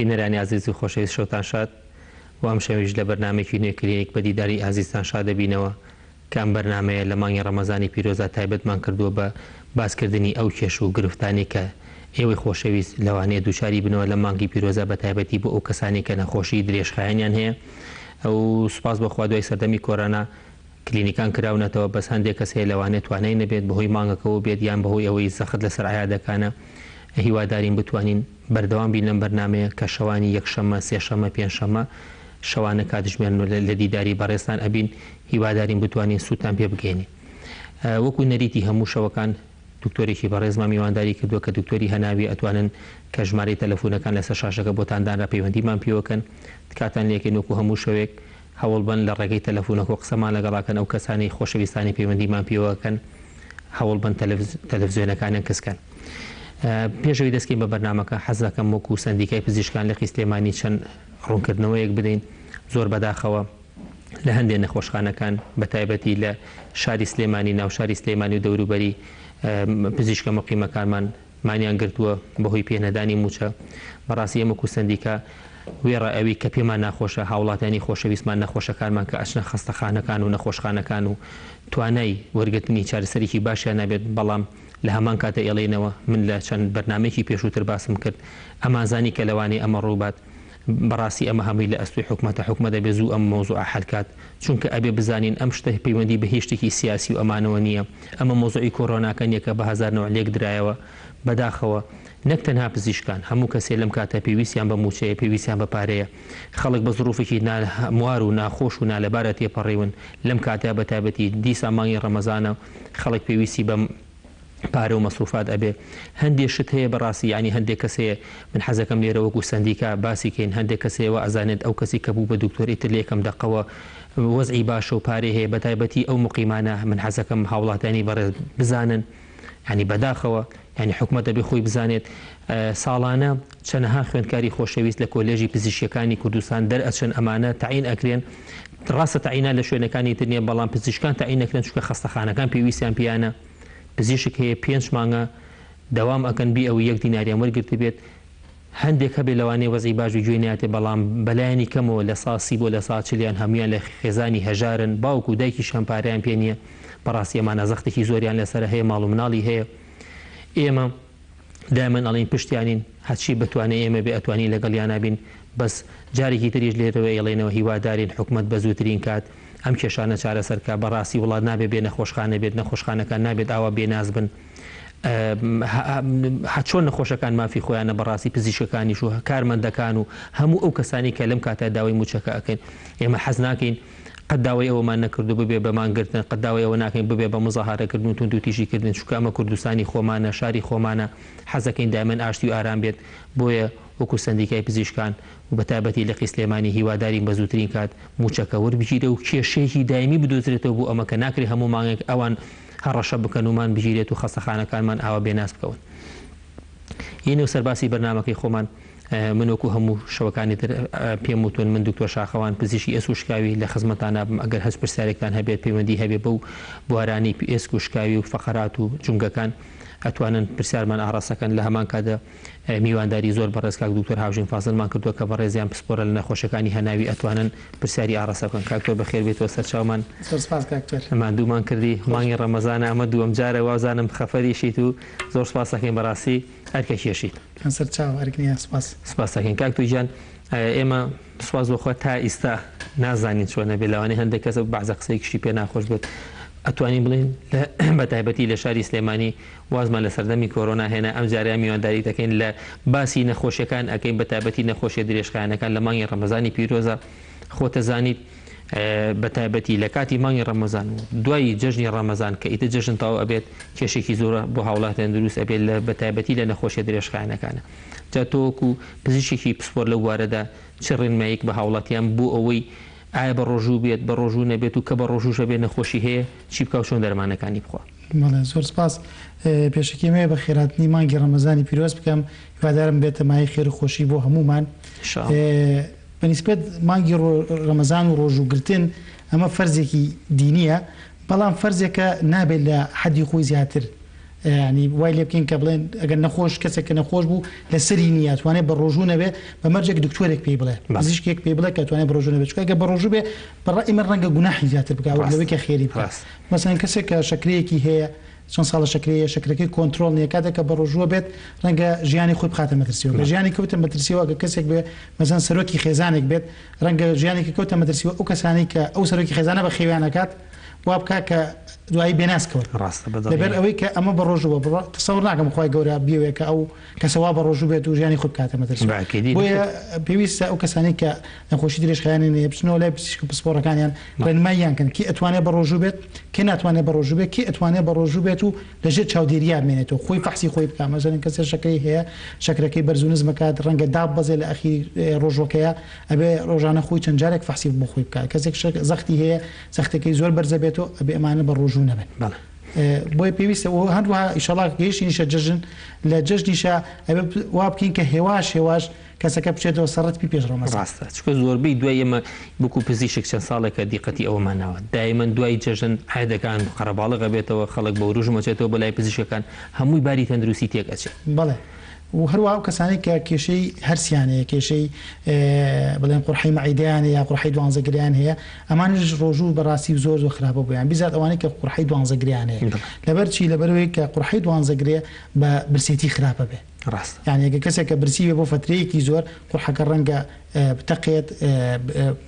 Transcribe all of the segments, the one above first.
بینەرانی ئازیز و خۆشەویست شەوتان شاد و ئەم شەویش لە بەرنمێکی نوێ کلینیک بە دیداری ئازیزتان شا دەبینەوە کام بەرنمەیە لە مانگی ڕەمەزانی پیرۆزا تایبەتمان کردووە بە باسکردنی ئەو کێش و گرفتانی کە ئێوەی خۆشەویست لەوانەیە دووچاری بنەوە لە مانگی پیرۆزە بە تایبەتی بۆ ئەو کەسانی کە نەخۆشی درێژخایەنیان هەیە ئەو سوپاس بەخوا دوای سەردەمی کۆرانە کلینیکان کراونەتەوە بەس هەندێک کەس هەیە لەوانەیە توانای نەبێت بەهۆی مانگەکەوە بێت یان بەهۆی ئەوەی زەخت لەسەر عەیادەکانە هیوادارین بتوانین بەردەوام بین لەم بەرنامەیە کە شەوانی یەک شەمە سێ شەمە پێنج شەمە شەوانە کاتژمێر نۆ لە دیداری بەڕێزتان ئەبین هیوادارین بتوانین سوودتان پێ بگەینی وەکو نەریتی هەموو شەوەکان دکتۆرێکی بەڕێزمان میوانداری کردووە کە دکتۆری هەناوی ئەتوانن کە ژمارەی تەلەفۆنەکان لەسەر شاشەکە بۆتاندانرا پەیوەندیمان پێوەکەن تکاتان لێکەین وەکو هەموو شەوێک هەوڵبەن لە ڕێگەی تەلەفونەکەوە قسەمان لەگەڵا کەن ئەو کەسانەی خۆشەویستانی پەیوەندیمان پێوە ئەکەن هەوڵبەن تەلەفزیۆنەکانیان کز کەن پێش ئەوی دەستکەین بە بەرنامەکە حەز دەکەم وەکو سەندیکای پزیشکان لقی سلێمانی چەند ڕونکردنەوەیەک بدەین زۆر بەداخەوە لە هەندێ نەخۆشخانەکان بە تایبەتی لە شاری سلێمانی ناوشاری سلێمانی و دەوروبەری پزیشکە مقیمەکانمان مانیان گرتووە بەهۆی پێ نەدانی مووچە، بەڕاستی ئێمە کو سەندیکا وێڕای ئەوی کە پێمان ناخۆشە هاوڵاتیانی خۆشەویستمان نەخۆشەکانمان کە ئەچنە خەستەخانەکان و نەخۆشخانەکان و توانای وەرگرتنی چارەسەریی باشیان نابێت بەڵام لە هەمان کاتا ئێڵێینەوە من لە چەند بەرنامەیەکی پێشووتر باسم کرد ئەمانزانی کە لەوانەیە ئەمە ڕووبات بەڕاستی ئەمە هەمووی لە ئەستۆی حکومەتە حکومەت ئەبێ زوو ئەم مەوزوعە حەل کات چونکە ئەبێ بزانین ئەم شتە پەیوەندی بە هیچ شتێکی سیاسی و ئەمانەوە نییە ئەمە مەوزوعی کۆرۆناکە نییە کە بە هەزار نەوع لێک درایەوە بەداخەوە نەک تەنها پزیشکان هەموو کەسێ لەم کاتە پێویستیان بە مووچەیە پێویستیان بە پارەیە خەڵک بە زڕوفێکی نا هەموار و ناخۆش و نالەبارە تێپەڕیون لەم کاتە بە تایبەتی دیسان مانگی ڕەمەزانە خەڵک پێویستی بە پارە و مەسروفات ئەبێ هەندێ شت هەیە بەڕاستی یانی هەندێ کەس هەیە من حەزەکەم لێرە وەکو سەندیکا باسی کەین هەندێ کەس هەیە وائەزانێت ئەو کەسی کە بوو بە دوکتۆر ئیتر لە یەکەم دەقەوە وەزعی باشە و پارەی هەیە بەتایبەتی ئەو موقیمانە من حەزەکەم هاوڵاتیانی بەڕێز بزانن یانی بەداخەوە یانی حکومەت دەبێ خۆی بزانێت ساڵانە چەنەها خوێندکاری خۆشەویست لە کۆلێژی پزیشکیەکانی کوردستان دەر ئەچن ئەمانە تەعین ئەکرێن ڕاستە تەعینا لە شوێنەکانی تر نیە بەڵام پزیشکان تەعین نەکرێن چونکە خەستەخانەکان پێویستیان پێیانە پزیشک هەیە پێنج مانگە دەوام ئەکەن بی ئەوەی یەک دیناریان وەرگرتبێت هەندێک هەبێ لەوانەیە وەزعی باش و گوێ نایەتێ بەڵام بەلایەنی کەمەوە لە سا سی بۆ لە سا چلیان هەموویان لە خێزانی هەژارن باوک و دایکیش هەم پارەیان پێ نییە بەڕاستی ئەمانە زەختێکی زۆریان لەسەر هەیە ماڵ و مناڵی هەیە ئێمە دایمەن ئەڵێین پشتیانین هەرچی بەتوانێ ئێمە بێ ئەتوانین لەگەڵیانا بین بەس جارێکی تریش لێرەوە ئەیڵێنەوە هیوادارین حکومەت بەزووترین کات ئەم کێشانە چارەسەر کا بەڕاستی وڵات نابێ بێ نەخۆشخانە بێت نەخۆشخانەکان نابێت ئاوا بێناز بن هەچۆن نەخۆشەکان مافی خۆیانە بەڕاستی پزیشکەکانیش و کارمەندەکان و هەموو ئەو کەسانی کە لەم کاتە داوای موچەکە ئەکەین ئێمە حەز ناکەین قەت داوای ئەوەمان نەکردوو ببێ بە مانگرتن، قەت داوای ئەوە ناکەین ببێ بە موزاهەرەکردن و توندوتیژیکردن، چونکە ئەمە کوردستانی خۆمانە، شاری خۆمانە، حەزەکەین دایمەن ئاشتی و ئارام بێت، بۆیە وەکو سەندیکای پزیشکان و بە تایبەتی لقی سلێمانی هیوادارین بە زووترین کات مووچەکە وەربگیرێ و کێشەیەکی دایمی بدۆزرێتەوە بۆ ئەمە کە ناکرێ هەموو مانگێک ئەوان هەڕەشە بکەن و مان بگیرێت و خەستەخانەکانمان ئاوا بێناز بکەون. ینێ و سەرباسی بەرنامەکەی خۆمان. من وەکو هەموو شەوەکانی تر پێم وتون من دکتۆر شاخەوان پزیشکی ئێسک و شکاوی لە خزمەتانا بم ئەگەر هەچ پرسیارێکتان هەبێت پەیوەندی هەبێ بەو بوارانەی ئێسک و شکاوی و فەقەرات و جومگەکان ئەتوانن پرسیارمان ئاڕاستەکەن لە هەمان کاتدا میوانداری زۆر بەڕێز کاک دکتۆر هاوژین فازڵمان کردووە کە بەڕێزیان پسپۆرە لە نەخۆشەکانی هەناوی ئەتوانن پرسیاری ئاڕاستە بکەن کاک تۆ بەخێر بێیتەوە سەرچاومان زۆر سپاس کاک تۆر ماندوومان کردی مانگی ڕەمەزانە ئەمە دووەم جارە وازانم خەفەریشیت و زۆر سپاستەکەین بەڕاستی ئەرکە کێشیت. گیان سەر چاو ئەرک نیە سوپاس. سوپاست ئەکەین کاک توی گیان ئێمە سوپاس بۆ خوا تا ئیستا نازانین چۆن ئەبێ لەوانەیە هەندێک کەس بەعزە قسەی کشی پێ ناخۆش بێت ئەتوانین بڵێین لە بە تایبەتی لە شاری سلێمانی وازمان لە سەردەمی کۆرۆنا هێنا ئەم جارەیان میوانداریت ئەکەین لە باسی نەخۆشیەکان ئەکەین بە تایبەتی نەخۆشیە درێژخایەنەکان لە مانگی ڕەمەزانی پیرۆزە خۆتە زانیت بەتایبەتی لە کاتی مانگی ڕەمەزان و دوای جەژنی ڕەمەزان کە ئیتر جەژن تاو ئەبێت کێشێکی زۆرە بۆ هاوڵاتیان دروست ئەبێت لە بەتایبەتی لە نەخۆشیە درێژخایەنەکانە جا تۆکو پزیشکی پسپۆر لەو بوارەدا چ ڕێنماییک بە هاوڵاتیان بۆ ئەوەی ئایا بە ڕۆژوو بێت بە ڕۆژوو نەبێت و کە بە ڕۆژووشە بێ نەخۆشی هەیە چی بکا و چۆن دەرمانەکانی بخوا. بەڵێ زۆر سپاس پێشەکی مەیە بە خێراتنی مانگی ڕەمەزانی پیرۆز بکەم هیوادارم بێتە مایەی خێر و خۆشی بۆ هەموومان. بە نیسبەت مانگی ڕەمەزان و ڕۆژوو گرتن ئەمە فەرزێکی دینیە بەڵام فەرزێکە نابێت لە حەدی خۆی زیاتر ینی وای لێ بکەین کە بڵێن ئەگەر نەخۆش کەسێک کە نەخۆش بوو لە سەری نیە توانێت بە ڕۆژوو نەبێ بە مەرجێک دکتۆرێک پێی بڵێ زیشکێک پێی بڵێ کە توانێت بە ڕۆژوو نەبێت چکەگە بە ڕۆژوو بێ بەڕە ئیمە ڕەنگە گوناحی زیاتر بکەوە لەوەی کە خێری بکە مەسەن کەسێک کە شکرەیەکی هەیە چەند ساڵە شەکرە یە شەکرەکەی کۆنترۆڵ نیە کاتێک کە بەڕۆژووە بێت ڕەنگە ژیانی خۆی بخاتە مەترسیەوە کە ژیانی کەوتە مەترسیەوە ئەگەر کەسێک بێ مەسەن سەرۆکی خێزانێک بێت ڕەنگە ژیانێکی کەوتە مەترسیەوە ئەو کەسانی کە ئەو سەرۆکی خێزانە بە خێویان ئەکات وابکا کە دوایی بێناز کەوت ڕاستە بەدڵ لەبەر ئەوەی کە ئەمە بەڕۆژووە بڕە تەسەور ناکەم خوای گەورە بیەوێ کە ئەو کە سەوا بەڕۆژوو بێت و ژیانی خۆی بکاتە مەترسی. بۆیە پێویستە ئەو کەسانەی کە نەخۆشی درێژخایەنیان هەیە بچنەوە لای پزیشکە پسپۆڕەکانیان ڕێنماییان کەن کێ ئەتوانێت بەڕۆژوو بێت، کێ ناتوانێت بەڕۆژوو بێت، کێ ئەتوانێت بەڕۆژوو بێت و لەژێر چاودێرییا بمێنێتەوە خۆی فەحسی خۆی بکات، مەسەلەن کەسێک شەکرەی هەیە شەکرەکەی بەرز و نزم ئەکات، ڕەنگە داببەزێت لە ئەخیری ڕۆژوەکەیا، ئەبێ ڕۆژانە خۆی چەند جارێک فەحسی بۆ خۆی بکات، کەسێک زەختی هەیە زەختەکەی زۆر بەرزە بێتەوە ئەبێ ئەمانە بەڕۆژوو نەبن. بۆیە پێویستە و هەروەها ئیشەڵا گەیشتینیشە جەژن لە جەژنیشە ئەبێ وا بکەین کە هێواش هێواش کەسەکە بچێتەوە سەڕەت پی پێش ڕەمەزان ڕاستە چکە زۆربەی دوای ئێمە بکو پزیشک چەند ساڵێکە دیقەتی ئەوەمانەوە دایمەن دوای جەژن عادەکان قەرەباڵغە بێتەوە خەڵک بە وروژمەچێتەوە بەلای پزیشکەکان هەمووی باری تەندروستی تێک ئەچێت بەڵێ و هەروەها ئەو کەسانەی کە کێشەی هەرسیان هەیە کێشەی بڵێن قورحەی مەعیدەیان هەیە یا قورحەی دوانزەگرەیان هەیە ئەمانیش ڕۆژوو بەڕاستی و زۆر زۆر خراپە بۆیان بیزات ئەوانەی کە قورحەی دوانزەگرەیان هەیە لەبەر چی لەبەر ئەوەی کە قورحەی دوانزەگرێ بە برسێتی خراپە بێ ڕاستە یانی ئەگەر کەسێکە برسی بێ بۆ فەترەیەکی زۆر قورحەکە ڕەنگە بتەقێت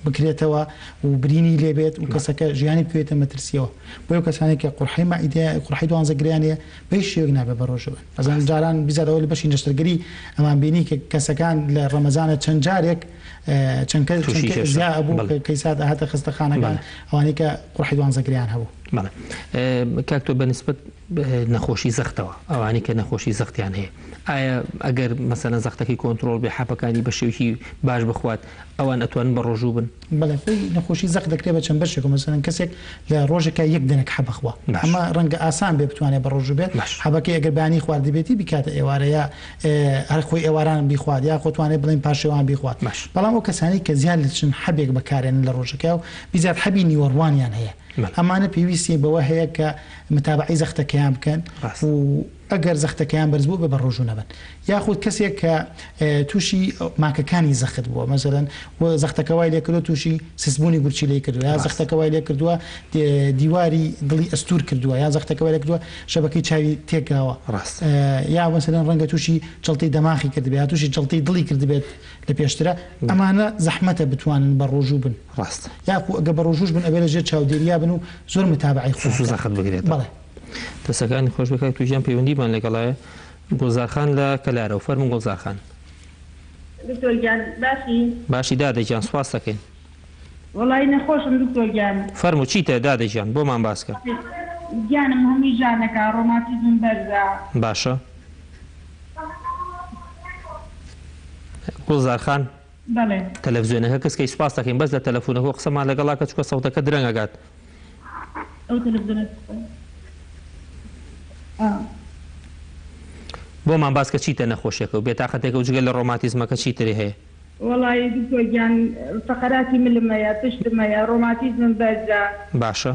بکرێتەوە و برینی لێبێت و کەسەکە ژیانی بکوێتە مەترسیەوە بۆ ئەو کەسانی کە قورحەی مەعیدە قورحەی دوانزەگرەیان هەیە هیچ شتێک نابێت بە ڕۆژەوەن ئەزانم جاران بیزات ئەوە لە بەشی نەشتەرگەری ئەمان بینی کە کەسەکان لە ڕەمەزانە چەند جارێک چەند کەس چەند تووشی کەس کێشە زیا ئەبوو بەڵێ کە کەی سات ئەهاتە خەستەخانەکان بەڵێ ئەوانەی کە قوڕحی دوانزەگرەیان هەبوو. بەڵێ ئێ کاک تۆ بە نسبەت نەخۆشی زەختەوە ئەوانەی کە نەخۆشی زەختیان هەیە ئایا ئەگەر مەسەلەن زەختەکەی کۆنتڕۆڵ بێ حەپەکانی بە شێوەکی باش بخوات ئەوان ئەتوانن بە ڕۆژوو بن؟ بەڵێ خۆی نەخۆشی زەق دەکرێت بە چەند بەشێکەوە مەسەلەن کەسێک لە ڕۆژێکا یەک دەنک حەبە خوا باش. ئەمە ڕەنگە ئاسان بێ بتوانێت بە ڕۆژوو بێت باش. حەبەکەی ئەگەر بەیانی خواردبێتی بیکاتە ئێوارە یا ئێ، هەر خۆی ئێواران بیخوات یا خۆ توانێت بڵێین پاشێوان بیخوات باش. بەڵام ئەو کەسانەی کە زیاد لە چەند حەبێک بەکارێنن لە ڕۆژەکەیا و بیزات حەبی نیوەڕوانیان هەیە بەڵێ. ئەمانە پێویستییەک بەوە هەیە کە متابەعەی زەختەکەیان بکەن ڕاست. و ئەگەر زەختەکەیان بەرز بوو بە بە ڕۆژوو نەبن یاخود کەسێک کە تووشی ماکەکانی زەخت بووە مەزەرەن و زەختەکە وای لێ کردو تووشی سسبوونی گورچی لێ کردو یا زەختەکە وای لێ کردووە دیواری دڵی ئەستور کردووە یا زەختەکە وای لێ کردووە شەبەکەی چاوی تێکاوە ڕاست یا مەسەرەن ڕەنگە تووشی جەڵتەی دەماخی کردبێ یا تووشی جەڵتەی دڵی کردبێت لە پێشترە ئەمانە زەحمەتە بتوانن بە ڕۆژوو بن ڕاست یاخو ئەگە بە ڕۆژووش بن ئەبێ لە ژێر چاودێریا بن و زۆر متابعەی خصوصی زەخت بگرێت بەڵێ. دەستەکانت خۆشبێ کاک توژیان پەیوەندیمان لەگەڵە گوڵزار خان لە کەلارەوە فەرموو گوڵزار خان. دکتۆر گیان باشی؟ باشی دادە گیان سوپاست دەکەین. وەڵایی نەخۆشم دکتۆر گیان. فەرموو چیتە دادە گیان بۆمان باسکە. گیانم هەمووی ژانەکە ڕۆماتیزمم بەرزە. باشە گوڵزار خان بەڵێ. تەلەفزیۆنەکە کز کەی سوپاست دەکەین بەس لە تەلەفونەکەوە قسەمان لەگەڵ ئەکە چونکە سەوتەکە درەنگ ئەگات. ئەو تەلەفزیۆنە ئا. بۆمان باس کە چیتە نەخۆشیەکە و بێتاقەتێکە و جگە لە ڕۆماتیزمەکە چی تری هەیە. وەڵایی دکتۆر گیان فەقەراتی ملم هەیە پشتم هەیە ڕۆماتیزمم بەرزە. باشە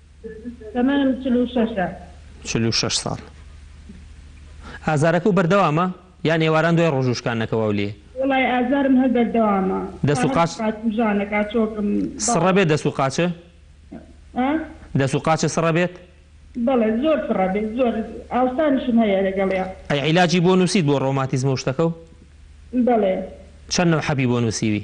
تەمەنم چل و شەشە. چل و شەش ساڵ. ئازارەکە و بەردەوامە؟ یان ئێواران دوای ڕۆژوو شکانەکە واو لێ. وەڵای ئازارم هەر بەردەوامە دەس و قاچ. قاچوژانە قاچۆکم بەڵێ. سڕە بێت دەس و قاچ؟ ها؟ دەس و قاچ سڕە بێت؟ بەڵێ زۆر سڕە بێت زۆر ئاوسانیشم هەیە لەگەڵیا. ئەی عیلاجی بۆ نوسیت بۆ ڕۆماتیزمە و شتەکە و؟ بەڵێ. چەند نەوحەبی بۆ نوسیوی؟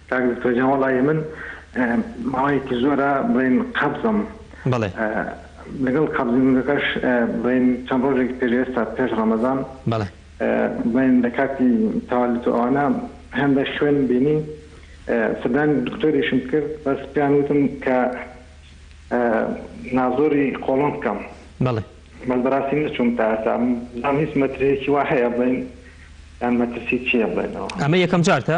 کاک دکتۆر گیان وەڵا ئێمن ماوەیەکی زۆرە بڵێن قەبزم بەڵێ لەگەڵ قەبزیمەکەش بڵێن چەند ڕۆژێکی پێش ئێستا پێش ڕەمەزان بەڵێ بڵێن لە کاتی تەوالت و ئەوانە هەندێک خوێن بینی سەدان دکتۆریشم کرد بەس پێیان وتم کە نازۆری قۆڵم بکەم بەڵێ بەس بەڕاستی نەچووم تا ئێستا بەڵام هیچ مەترسیەکی وا هەیە بڵێن یان مەترسی چییە بڵێنەوە؟ ئەمە یەکەم جارتە؟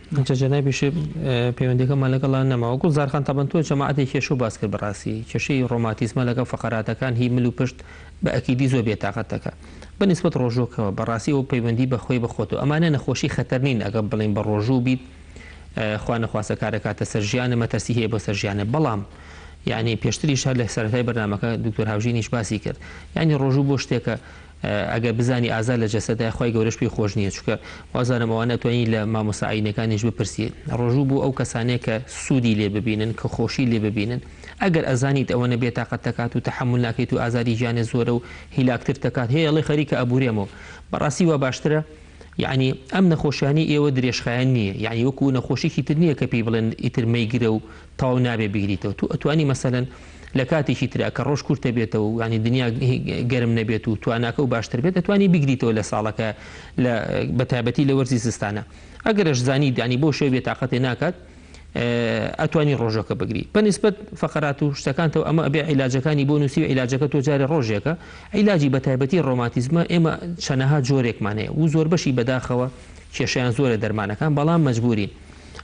ئینجا جەنابیش پەیوەندیەکەمان لەگەڵا نەماوە. گوڵزار خان تەبەن تۆ جەماعەتی کێشەو باس کرد بەڕاستی کێشەی ڕۆماتیزمە لەگەڵ فەقەراتەکان هی مل و پشت بە ئەکیدی زۆر بێ تاقەت دەکا بە نیسبەت ڕۆژوو کەوە بەڕاستی ئەوە پەیوەندی بە خۆی بە خۆتەوە ئەمانە نەخۆشی خەتەر نین ئەگەر بڵێین بە ڕۆژوو بیت خوا نەخواستە کارەکاتە سەر ژیانە مەترسی هەیە بۆ سەر ژیانە بەڵام یعنی پێشتریش هەر لە سەرەتای بەرنامەکە دکتۆر هاوژینیش باسی کرد یعنی ڕۆژوو بۆ شتێکە ئەگەر بزانی ئازار لە جەسەدایە خوای گەورەش پێی خۆش نیە چونکە وازانم ئەوانە ئەتوانی لە مامۆستا ئاینەکانیش بپرسی ڕۆژوو بۆ ئەو کەسانەیە کە سودی لێ ببینن کە خۆشی لێ ببینن ئەگەر ئەزانیت ئەوەنە بێتاقەت دەکات و تەحەمول ناکەیت و ئازاری گیانێ زۆرە و هیلاکترت دەکات هەیە ئەڵێ خەریکە ئەبورێمەوە بەڕاستی وا باشترە یەعنی ئەم نەخۆشیانەی ئێوە درێژخایەن نیە یەعنی وەکو نەخۆشیکی تر نیە کە پێی بڵێن ئیتر مەیگرە و تەواو نابێ بگریتەوە تۆ ئەتوانی مەسەلەن لە کاتێکی ترا کە ڕۆژ کورتە بێتەوە و ینی دنیا گەرم نەبێت و تواناکە و باشتر بێت ئەتوانی بگریتەوە لە ساڵەکە لە بەتابەتی لە وەرزی زستانە ئەگەرش زانی دانی بۆ شێوێ تااقەتێ ناکات ئەتوانی ڕۆژەکە بگری بەنسبت فقرات و شتەکانەوە ئەمە ئەبێ عیلاجەکانی بۆ نووسی و عیلاجەکە تۆ جارە ڕۆژێکە عیلاجی بە تایبەتی ڕۆماتیزمە ئێمە چەنەها جۆرێکمانەیە و زۆر بەشی بەداخەوە کێشیان زۆرە دەرمانەکان بەڵام مەجبورین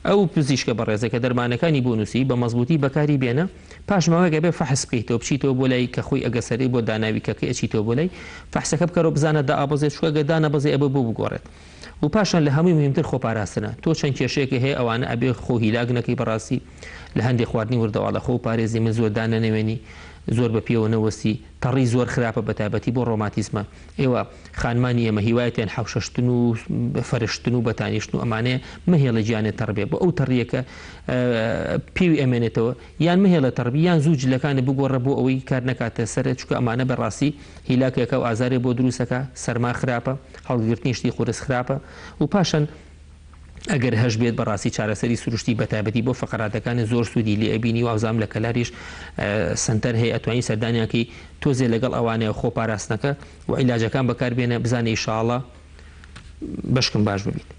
ئەو پزیشکە بەڕێزە کە دەرمانەکانی بۆ نووسی بە مەزبووتی بەکاری بێنە پاش ماوەیەک ئەبێ فەحس بکەیتەوە بچیتەوە بۆ لای کە خۆی ئەگەر سەرێ بۆ داناوی کەکەی ئەچیتەوە بۆ لای فەحسەکە بکەرەوە بزانە دائەبەزێت چووکە گەر دانەبەزێ ئەبێ بۆ بگۆڕێت و پاشان لە هەمووی مهمتر خۆ پاراستنە تۆ چەند کێشەیەکە هەیە ئەوانە ئەبێ خۆ هیلاک نەکەی بەڕاستی لە هەندێ خواردنی وردەواڵە خۆ پارێزی من زۆر دانەنەوێنی زۆر بە پێوە نەوەستی تەڕی زۆر خراپە بەتایبەتی بۆ ڕۆماتیزمە ئێوە خانمانی ئێمە هیوایەتیان حەوشەشتن و فەرشتن و بەتانیشتن و ئەمانەیە مەهێڵە گیانێ تەڕ بێ بۆ ئەو تەڕیە کە پێوی ئەمێنێتەوە یان مەهێڵە تەڕبی یان زوو جلەکانە بگۆڕە بۆ ئەوەی کار نەکاتە سەرێ چکە ئەمانە بەڕاستی هیلاکێکە و ئازارێ بۆ دروسەکە سەرما خراپە هەڵگرتنی شتی قورس خراپە و پاشان ئەگەر هەشبێت بەڕاستی چارەسەری سروشتی بەتایبەتی بۆ فەقەراتەکانت زۆر سودی لێ ئەبینی وابزانم لە کەلاریش سەنتەر هەیە ئەتوانی سەردانیان کەی تۆزێ لەگەڵ ئەوانەیە خۆ پاراستنەکە و عیلاجەکان بەکار بێنە بزانە ئیشاڵا بەشکم باش ببیت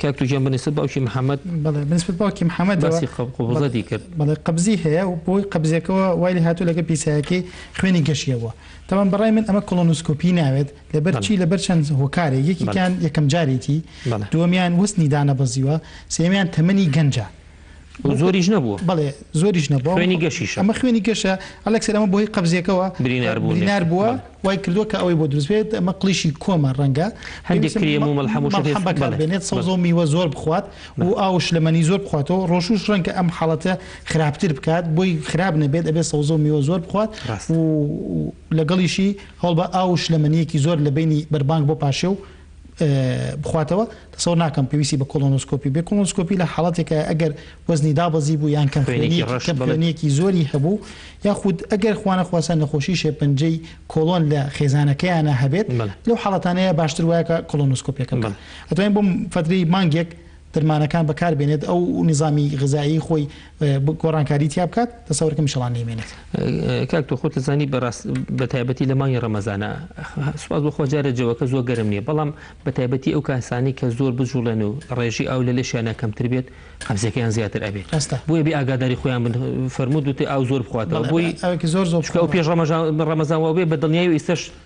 کاک تو گیان بنسبت باوکی محەممەد بەڵێ بنسبت باوکی محەممەد باسی قبوڵەتی کرد بەڵێ قبزی هەیە و بۆی قبزێکەوە وای هاتوو لەگە پیسایەکەی خوێنی گەشیەوە تەوان بەڕای من ئەمە کۆڵۆنوسکۆپی ناوێت لەبەر چی لەبەر چەند هۆکارێک یەکێکیان یەکەم جارێتی دووەمیان وەزنی دانەبەزیوە سێمیان تەمەنی گەنجە و زۆریش نەبووە بەڵێ زۆریش نەبووە خوێنی گەشیشە ئەمە خوێنی گەشە ئەلەکسێر ئەمە بۆی قەبزیەکەوە برینار بوو برینار بووە وای کردووە کە ئەوەی بۆ دروست بێت ئەمە قڵیشی کۆمە ڕەنگە هەندێک کرێم و مەڵحەم و شەکر بەکار بێنێت سەوزە و میوە زۆر بخوات و ئاو شلەمەنی زۆر بخواتەوە ڕۆشوش ڕەنگە ئەم حاڵەتە خراپتر بکات بۆی خراپ نەبێت ئەبێت سەوزە و میوە زۆر بخوات و لەگەڵیشی هەوڵبە ئاو و شلەمەنییەکی زۆر لە بەینی بەربانگ بۆ پارشێو بخواتەوە، تەسەوڕ ناکەم پێویستی بە کۆڵۆنۆسکۆپی بێت، کۆڵۆنۆسکۆپی لە حاڵەتێکایە ئەگەر وەزنی دابەزیبوو یان کەم خوێنیەکی کەم خوێنیەکی زۆری هەبوو، یاخود ئەگەر خوانەخواستە نەخۆشی شێرپەنجەی کۆڵۆن لە خێزانەکەیانا هەبێت، لەو حاڵەتانەیا باشتر وایە کە کۆڵۆنۆسکۆپیەکە بکەن، ئەتوانین بۆ فەترەی مانگێک، درمانەکان بەکار بێنێت ئەو نیزامی غزایی خۆی گۆڕانکاری تیا بکات دەسەورکە میشڵان نەیمێنێت کاک تۆ خۆت زانی بەڕاست بە تایبەتی لە مانگی ڕەمەزانە سوپاس بۆ خۆجارە جەوەکە زۆر گەرم نییە بەڵام بە تایبەتی ئەو کاسانی کە زۆر بجوڵێن و ڕێژی ئاو لە لەشیانە کەمتر بێت قەبزەکەیان زیاتر ئەبێت ڕاستە بۆیە بێ ئاگاداری خۆیان من فەرموو دوتێ ئاو زۆر بخواتەوە بۆی زۆر زۆر پێش ڕەمەزان ڕەمەزان وابێ بە دڵنیایی و ئیسش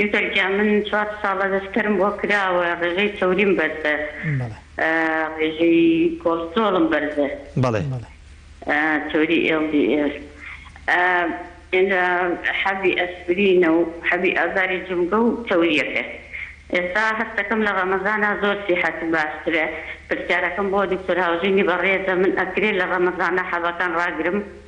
دکتۆر گیان من چوار ساڵە دەستکەرم بۆ کراوە ڕێژەی چەوریم بەرزە ڕێژەی کۆڵسترۆڵم بەرزە چەوری ئێڵ دی ئێس ئێنجا حەبی ئەسپرینە و حەبی ئازاری جومگە و چەوریەکە ئێستا هەستەکەم لە ڕەمەزانا زۆر سیحەتم باشترە پرسیارەکەم بۆ دکتۆر هاوژینی بەڕێزە من ئەکرێ لە ڕەمەزانا حەبەکان ڕاگرم؟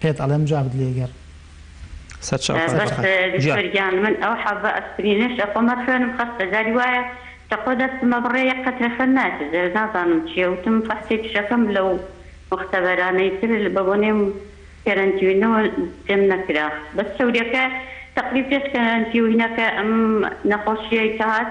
پێت ئەڵێم جوابت لێ گەر سەرچاو خاتە بەس بخات جا. دکتۆر گیان من ئەو حەبە ئەسپرینەش ئەخۆمە خوێنم خەستە جاری وایە چەقۆ دەستم ئەبڕێ یەک قەترە خوێن ناچێ نازانم چیە وتم فەحسی فشەکەم لەو موختەبەرانەی تر بەبۆنەی کەرەنتیونەوە پێم نەکرا بەس چەوریەکە تەقریب پێش کەرەنتیونەکە ئەم نەخۆشیەی کە هات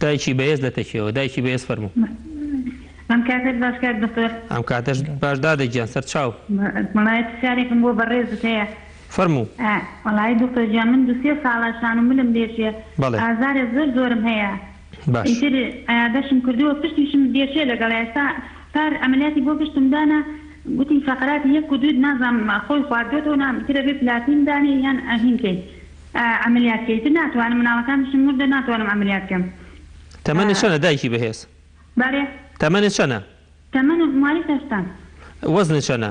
دایکی بەێز دەتەکێوە دایکی بەێز فەرموو. ئەم کاتەش باش کات بەسەر. ئەم کاتەش باش دادە گیان سەر چاو. مەڵایە پرسیارێکم بۆ بەڕێزت هەیە. فەرموو. وەڵایی دکتۆر گیان من دوو سێ ساڵە شان و ملم لێژیە. بەڵێ. ئازارێ زۆر زۆرم هەیە. باش. ئیتر عیادەشم کردووە پشتیشم گێشێ لەگەڵ ئێستا پار عەمەلیاتی بۆ پشتم دانا گوتین فەقەراتی یەک و دووت نازام خۆی خواردۆتەوە نام ئیتر ئەبێ پلاتین دانێ یان ئەهین کەی عەمەلیات کەی ئیتر ناتوانم مناڵەکانیشم وردە ناتوانم عەمەلیات کەم ئا تەمەنت چەنە دایکی بەهێز؟ بەرێ تەمەنت چەنە؟ تەمەنم مالیک هەشتان. وەزنت چەنە؟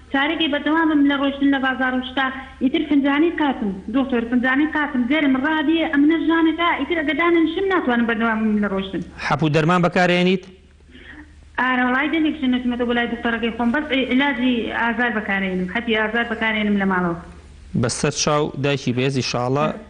چارەگی بەردەوامم لە ڕۆشتن لە بازاڕ و شتا ئیتر فنجانی قاتم دۆختۆر فنجانی قاتم گەرم ڕادیە ئەمنە ژانەکە ئیتر گە دانەنشم ناتوانم بەردەوامم لە ڕۆشتن. حەپ و دەرمان بەکارئەینیت؟ ئارە وەڵای دەمێک شە نەچمەتە بۆ لای دختەرەکەی خۆم بەس عیلاجی ئازار بەکارئەینم حەپی ئازار بەکارئەینم لە ماڵەوە. بەسەر چاو دایکی بەهێز ئیشاڵا.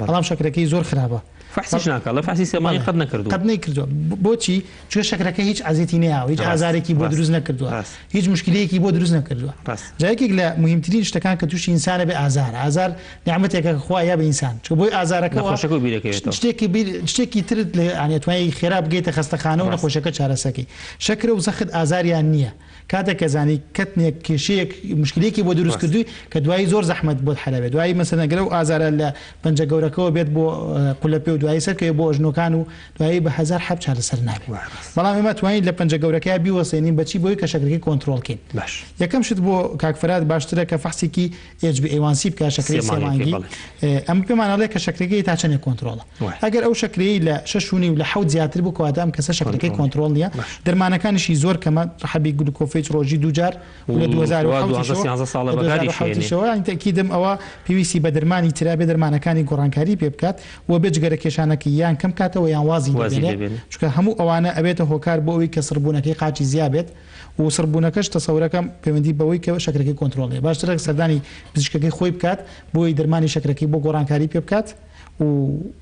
بەڵام شەکرەکەی زۆر خراپە. فەحسیش ناکا ئەڵێ فەحسی سێمایی قەت نەکردووە. قەت نەیکردووە بۆچی چونکە شەکرەکە هیچ ئەزیەتی نەیاوە هیچ ئازارێکی بۆ دروست نەکردووە هیچ مشکلەیەکی بۆ دروست نەکردووە جا یەکێک لە موهیمترین شتەکان کە تووشی ئینسان ئەبێ ئازارە ئازار نیعمەتێکە کە خوا یا بە ئینسان چووە بۆی ئازارەکە نەخۆشەکە و بیرەکەوێتەوە شتێکی بیر شتێکی ترت لێ ئەنێ توانای خێرا بگەیتە خەستەخانە و نەخۆشەکە چارەسەکەی شەکرە و زەخت ئازاریان نییە کاتێک کە زانی کەتنێک کێشەیەک مشکلەیەکی بۆ دروست ڕاستە. کردووی کە دوایی زۆر زەحمەت بۆت حەلە بێت دوایی مەسەلەن ئەگەر ئەو ئازارە لە پەنجە گەورەکەوە بێت بۆ قولە پێ و دوایی سەرکەوێت بۆ ئەژنۆکان و دوایی بە هەزار حەب چارەسەر نابێت وایە ڕاستە. بەڵام ئێمە توانین لە پەنجە گەورەکەیا بیوەستێنین بەچی بۆی کە شەکرەکەی کۆنتڕۆڵ کەین باش. یەکەم شت بۆ کاک فەرهاد باشترە کە فەحسێکی ئێچ بی ئەی وان سی بکە شەکرەی سێ مانگی ئەم پێمان ئەڵێ کە شەکرەکەی تا چەنێ کۆنتترۆڵە ئەگەر ئەو شەکرەی لە شش و لە حەوت زیاتر بوو کەواتە ئەم کەسە شەکرەکەی کۆنتترۆل نیە دەرمانەکانیشی زۆر کەمە حەبی گلوکۆفیچ ڕۆژی دوجار لە 2010 دەم ئەوە پێویستی بە دەرمانی تررا بێ دەرمانەکانی گۆڕانکاری پێ بکات و بێ جگەرە کێشانەکە یان کەم کاتەوە یان وازی چکە هەموو ئەوانە ئەبێتە هۆکار بۆ ئەوی کە سڕبوونەکەی قاچی زیابێت و سڕبوونەکەش تەسەورەکەم پەیوەندی بەوەی کە شەکرەکەی کۆنترۆڵیە باشترە سەردانی پزیشکەکەی خۆی بکات بۆی دەرمانی شەکرەکەی بۆ گۆڕانکاری پێ بکات و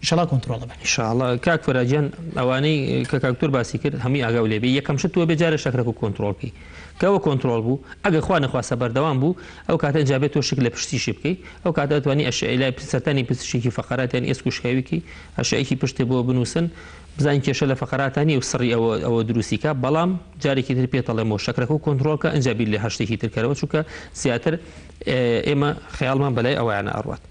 شەڵا کۆنترۆڵە بن. شاڵە کاک فەراجان ئەوانەی کە کاکتۆر باسی کرد هەمی ئاگاو لێبێ یەکەم شت تۆ بێجارە شەکرەک و کۆنترۆڵ بکەی کەەوە کۆنترۆڵ بوو ئەگە خوا نەخواستە بەردەوام بوو ئەو کاتە ئەجابێت تۆ شک لە پشتیشی بکەیت ئەو کاتە توانی ئەشعلای پسەرانی پزیشکی فقرات یان ئێسک و شکاویکی ئەشعێکی پشتێ بۆ بنووسن بزانین کێشە لە فەقەراتا نیە و سڕی ئەوە ئەوە دروستی کا بەڵام جارێکی تر پێت ئەڵێمەوە شەکرەکەو کۆنتڕۆڵ کە ئەجا بیر لە هەر شتێکی تر کەرەوە چونکە زیاتر ئێمە خەیاڵمان بەلای ئەوەیانە ئەڕوات.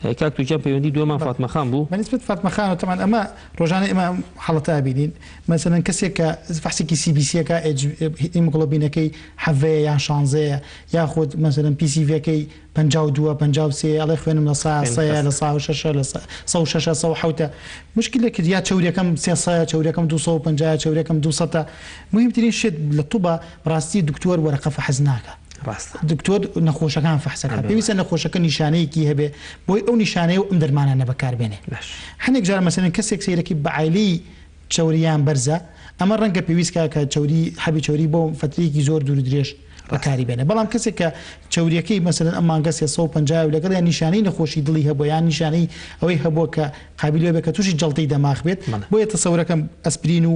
کاک توکیان پەیوەندی دووەمان فاتمە خان بوو. بە نیسبەت فاتمە خانەوە تەبعەن ئەمە ڕۆژانە ئێمە ئەم حاڵەتە ئەبینین مەسەلەن کەسێک کە فەحسێکی سی بی سی یەکا ئێج هیمۆگڵۆبینەکەی حەڤەیە یان شانزەیە یاخود مەسەلەن پی سی ڤەکەی پەنجا و دووە پەنجا و سێیە ئەڵێ خوێنم لە سەا سەیە لە سەا شەشە لە سەا سەا و شەشە سەا و حەوتە مشکل لە کریا چەوریەکەم سێ سەا چەوریەکەم دوو سەا و پەنجایە چەوریەکەم دوو سەتە موهیم ترین شت لە طوبا بەڕاستی دکتۆر وەرەقە فەحس ناکا ڕاستە دکتۆر نەخۆشەکان فەحس ئەکا ئەبێ پێویستە نەخۆشەکە نیشانەیەکی هەبێ بۆی ئەو نیشانەی و ئەم دەرمانانە بەکار بێنێ باش هەندێک جار مەسەلەن کەسێک سەیرەکی بە عایلەی چەوری یان بەرزە ئەمە ڕەنگە پێویست کا کە چەوری حەبی چەوری بۆ فەترەیەکی زۆر دوور و درێژ بەکاری بێنێ بەڵام کەسێک کە چەوریەکەی مەسەلەن ئەم مانگە سێ سەد و پەنجا و لەگەڵ یان نیشانەی نەخۆشی دڵی هەبووە یان نیشانەی ئەوەی هەبووە کە قابیلە بێ کە تووشی جەڵتەی دەماغ بێت بۆیە تەسەورەکەم ئەسپرین و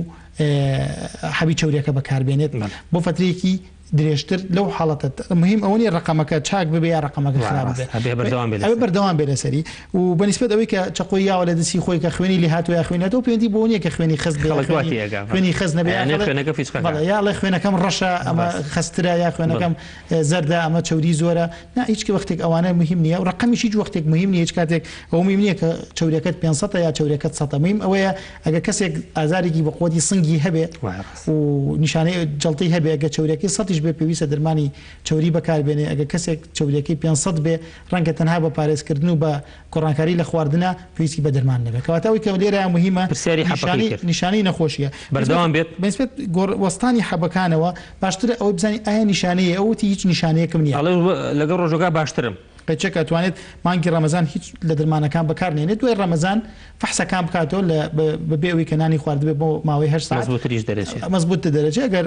حەبی چەوریەکە بەکار بێنێت بۆ فەترەیەکی درێژتر لەو حاڵەتە مهم ئەوە نیە ڕەقەمەکە چاک ببێ یا ڕەقەمەکە خراپ ببێ ڕاست ئەبێ بەردەوام بێ ئەبێ لەسەر بەردەوام بێ لەسەری و بە نیسبەت ئەوەی کە چەقۆی یاوە لە دسی خۆی کە خوێنی لێ هاتووە یا خوێنی نەهاتووە پەیوەندی بەوە نیە کە خوێنی خەست بێ یا خەڵک وا خوێنی تێئەگا بەڵێ خوێنی خەست نەبێ یا یانێ ئەڵێ خوێنەکە فیچکەکە بەڵێ یا ئەڵێ خوێنەکەم ڕەشە ئەمە ڕاست خەستترە یا بەڵێ خوێنەکەم زەردە ئەمە چەوری زۆرە نا هیچ کە وەختێک ئەوانە مهم نیە و ڕەقەمیش هیچ وەختێک مهم نیە هیچ کاتێک ئەوە مهم نیە کە چەوریەکەت پێنج سەتە یا چەوریەکەت سەتە مهم ئەوەیە ئەگەر کەسێک ئازارێکی بەقوەتی سنگی هەبێ وایە ڕاستە و نیشانەی جەڵتەی هەبێ، ئەگەر چەوریەکەی سەتیش بێ پێویستە دەرمانی چەوری بەکار بێنێ، ئەگەر کەسێک چەوریەکەی پێنج سەت بێ ڕەنگە تەنها بە پارێز کردن و بە گۆڕانکاری لە خواردنا پێویستی بە دەرمان نەبێ کەواتە ئەوەی کە لێرە موهیمە پرسیاری حەپەکەی کرد نیشانەی نەخۆشیە بەردەوام بێت بەنیسبەت گۆڕ وەستانی حەبەکانەوە باشترە ئەوەی بزانین ئایا نیشانەیە ئەو وتی هیچ نیشانەیەکم نیە. ئەڵێ لەگەڵ ڕۆژەکا باشترم. قەیچەک ئەتوانێت مانگی ڕەمەزان هیچ لە درمانەکان بەکار نێنێت دوای ڕەمەزان فەحسەکان بکاتەوە لە بەبێ ئەوی کە نانی خواردبێت بۆ ماوەی هەشت ساعەت مەزبووتریش دەرەچێت مەزبووت دەرەچێت ئەگەر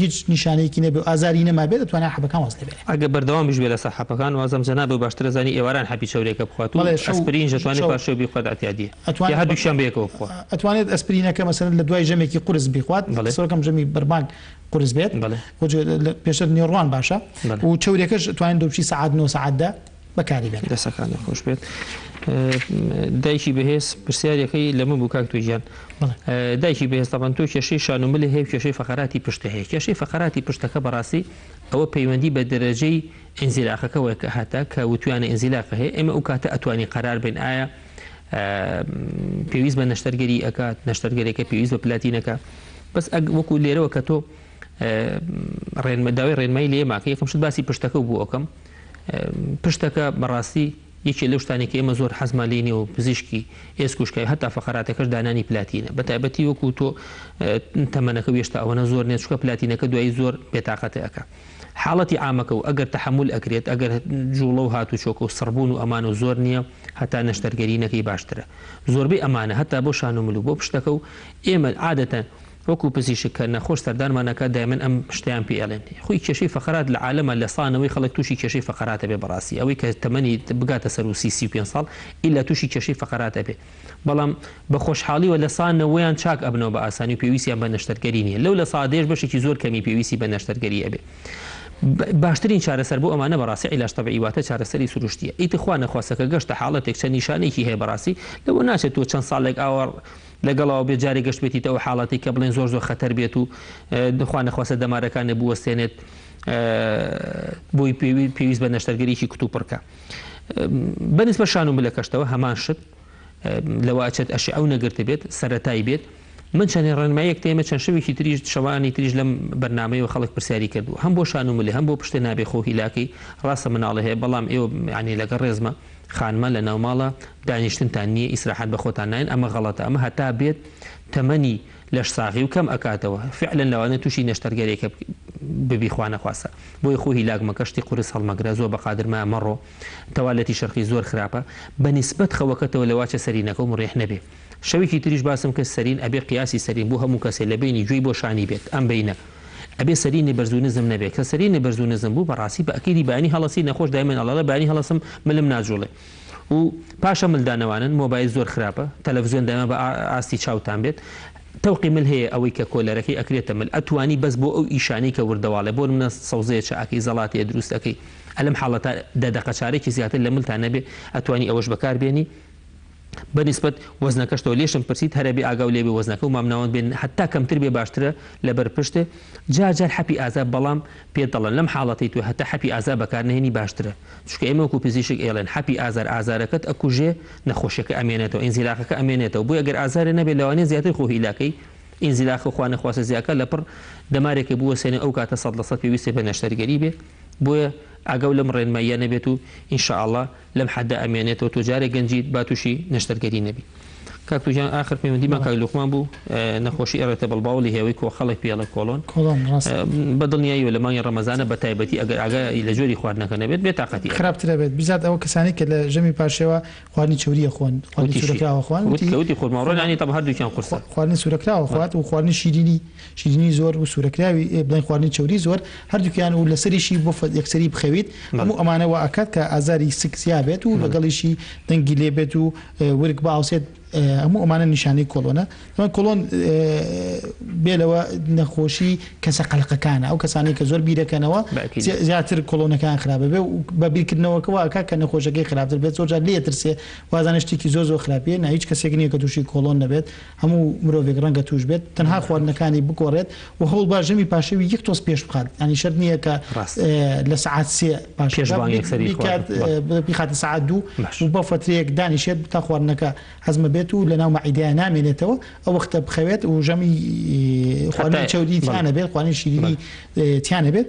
هیچ نیشانەیەکی نەبێ و ئازاری نەمابێت ئەتوانێت حەبەکان واز لێ بێنێت. ئەگەر بەردەوامیش بێت لەسەر حەپەکان وازم جەنابی باشتر ئەزانی ئێواران حەپی چەورێکە بخوات و ئەسپرینیش ئەتوانێت پاش شەو بیخوات ئەتیادیە یان هەردووکیان بەیەکەوە بخوات. ئەتوانێت ئەسپرینەکە مەسەلەن لە دوای ژەمێکی قورس بیخوات سەرۆکم ژەمی بەربانگ قورس بێت پێشتر نێوڕوان باشە و چەورێکەش توانین دۆپچی سعات نۆ سعات دە بەکاری بێن دەسەکانی خۆش بێت دایکی بەهێز پرسیارەکەی لەمە بوو کاک توگیان دایکی بەهێستەبان تۆ کێشەی شانوملی هەیە کێشەی فقراتی پشتە هەیە کێشەی فقراتی پشتەکە بەڕاستی ئەوە پەیوەندی بە دەرەجەی ئەنزیلاقەکەەوەی کە هاتە کە وتویانە ئەنزیلاقە هەیە ئێمە ئەو کاتە ئەتوانی قەرار بێن ئایا پێویست بە نەشتەرگەری ئەکات نەشتەرگەرێکە پێویست بە پلاتینەکە بەس وەکو لێرەوە کە تۆ ڕێنمەداوای ڕێنمای لێ ماکە یەکەم شت باسی پشتەکە بوو ئەوکەم پشتەکە بەڕاستی یەکێ لەو شتانێک ئێمە زۆر حەزما لێ نێ و پزیشکی ئێسکوشکای هەتا فقراتەکەش دانانی پلاتینە بە تایبەتی وەکو تۆ تەمەەکە وێشتا ئەوەنە زۆر نێچکە پلاتینەکە دوای زۆر بێتاقەتەکە حاڵەتی ئامەکە و ئەگەر تحمل ئەکرێت ئەگەر جوڵە و هات و چۆکە و سڕبوون و ئەمان و زۆر نییە هەتا نەشتەرگەری نەکەی باشترە زۆربەی ئەمانە هەتا بۆ شان و مل و بۆ پشتەکە و ئێمە عادەتەن وەکو پزیشک کە نەخۆش سەردانمان ئەکات دایمەن ئەم شتەیان پێ ئەڵێن خۆی کێشەی فەقەرات لە عالەمە لە سانەوەی خەڵک توشی کێشەی فەقەرات ئەبێ بەڕاستی ئەوەی کە تەمەنی بگاتە سەروو سی سی و پێنج ساڵ ئیلا توشی کێشەی فەقەرات ئەبێ بەڵام بە خۆشحاڵیوە لە سانەوەیان چاک ئەبنەوە بە ئاسانی و پێویستیان بە نەشتەرگەری نیە لەو لە سادەیەش بەشێکی زۆر کەمی پێویستی بە نەشتەرگەری ئەبێ. باشترین چارەسەر بۆ ئەمانە بەڕاستی عیلاج تەبعی واتە چارەسەری سروشتیە ئیتر خوا نەخواستە کە گەشتە حاڵەتێک چەند نیشانەیەکی هەیە بەڕاستی لەوە ناچێت تۆ چەند ساڵێک ئاوا لەگەڵەوە بێت جارێ گەشت بێتیتە ئەو حاڵەتی کە بڵێن زۆر زۆر خەتەر بێت و خوا نەخواستە دەمارەکانێ بوەستێنێت بۆی پێویست بە نەشتەرگەریی کوتوپڕکە بەنسبە شان و ملەکەشتەوە هەمان شت لەوە ئەچێت ئەشێ ئەو نەگرتبێت سەرەتای بێت من چەندێ ڕێنماییەک تێمە چەند شەوێکی تریش شەوانی تریش لەم بەرنمەیەوە خەڵک پرسیاری کردو هەم بۆ شان و ملی هەم بۆ پشتێ نابێ خۆ هیلاکەی ڕاستە مناڵە هەیە بەڵام ئێوە عنی لەگەڵ ڕێزمە خانمە لە ناوماڵە دانیشتنتان نییە ئیسراحەت بە خۆتان ناین ئەمە غەڵەتە ئەمە هەتا بێت تەمەنی لەشساغی و کەم ئەکاتەوە فعلا لەوانە تووشی نەشتەرگەرێکە ببی خوانەخواستە بۆیە خۆ هیلاک مەکە شتی قورس هەڵمەگرە زۆر بەقادر مە مەڕۆ توالێتی شەرقی زۆر خراپە بە نیسبەت خەوەکەتەوە لەواچە سەرینەکەو مریح نەبێ شەوێکی تریش باسم کرد سەرین ئەبێ قیاسی سەرین بۆ هەموو کەسێ لە بەینی گوێی بۆ شانی بێت ئەم بەینە ئەبێ سەرینی بەرز و نزم نەبێ کە سەرینی بەرز و نزم بوو بەڕاستی بە ئەکیدی بەینی هەڵەسی نەخۆش دایمەن ئەڵەڵێ بەینی هەڵەسم ملم ناجوڵێ و پاشە مل دانەوانن مۆبایل زۆر خراپە تەلەفزیۆن دایمە بە ئاستی چاوتان بێت تەوقی مل هەیە ئەوەی کە کۆلەرەکەی ئەکرێتە مل ئەتوانی بەس بۆ ئەو ئیشانەی کە وردەواڵێ بۆ نمونە سەوزەیە چاکەی زەڵاتەیە دروست ئەکەی ئە لەم حاڵەتە دە دەقە چارەکی زیاتر لە ملتا نەبێ ئەتوانی ئەوەش بەکار بێنی بە نیسبەت وەزنەکەشتەوە لێشم پرسیت هەرە بێ ئاگاو لێبێ وەزنەکە و مامناوەند بێن هەتا کەمتر بێ باشترە لە بەر پشت جار جار حەپی ئازا بەڵام پێت دەڵێن لەم حاڵەتەی تۆ هەتا حەپی ئازا بەکار نەهێنی باشترە چونکە ئێمە وەکو پزیشک ئێڵێن حەپی ئازار ئازارەکەت ئەکوژێ نەخۆشیەکە ئەمێنێتەوە ئینزیلاقەکە ئەمێنێتەوە بۆیە گەر ئازارێ نەبێ لەوانەیە زیاتر خۆ هیلاکەی ئینزیلاقە خوا نەخواستە زیاکە لە پڕ دەمارێکە بوەستێنێ ئەو کاتە سەد لە سەد پێویستە بە نەشتەرگەری بێ بۆیە ئاگاو لەم ڕێنماییە نەبێت و ان شاء اللە لەم حەدە ئەمێنێتەوە تۆ جارێ گەنجیت با توشی نەشتەرگەری نەبی کاک توژان ئاخر پەیوەندیمان کاک لوقمان بوو نەخۆشی ئێڕێتە بڵباوڵی هێوەی کۆخەڵی پێڵە کۆڵۆن کۆڵۆن ڕاست بە دڵنیاییەوە لە مانگی ڕەمەزانە بە تایبەتی ئەگەر ئاگای لە جۆری خواردنەکە نەبێت بێ تاقەتی ئەبێت خراپتر ئەبێت بزات ئەوە کەسانەی کە لە ژەمی پارشێوە خواردنی چەوری ئەخۆن خواردنی وتیشی چوورەکراوە خوان وتی وتی وتی خۆرماوڕێن ئەنی تەب هەردووکیان قورسە خواردنی چوورەکراوە خوات و خواردنی شیرینی شیرینی زۆر و سورەکراوی ئێ بڵێن خواردنی چەوری زۆر هەردووکیان و لەسەریشی بۆ فە یەکسەری بخەویت هەموو ئەمانە وا ئەکات کە ئازاری سک زیا بێت و لەگەڵیشی دەنگی لێ بێت و ورگ بئاوسێت هەموو ئەمانە نیشانەی کۆڵۆنە ئەمە کۆڵۆن بێ لەوە نەخۆشی کەسە قەلەقەکانە ئەو کەسانەی کە زۆر بیرەکەنەوە بەئەکید زیاتر کۆڵۆنەکەیان خراپە بێ و بە بیرکردنەوەکە وا ئەکات کە نەخۆشەکەی خراپتر بێت زۆر جار لێ ئەترسێ وازانە شتێکی زۆر زۆر خراپیە نا هیچ کەسێک نییە کە تووشی کۆڵۆن نەبێت هەموو مرۆڤێک ڕەنگە تووش بێت تەنها خواردنەکانی بگۆڕێت و هەوڵ با ژەمی پاشەوی یەک تۆز پێش بخات ئەنی شەر نییە کە لە سعات سێ پاشخاتە سعات دوو و بە فترەیەک دانیشێت بتا خواردنەکە هەزمە بێت و لە ناو مەعیدیا نامێنێتەوە ئەو وەختە بخەوێت و ژەمی خواردنی چودی تیانە بێت خوانی شیرینی تیانە بێت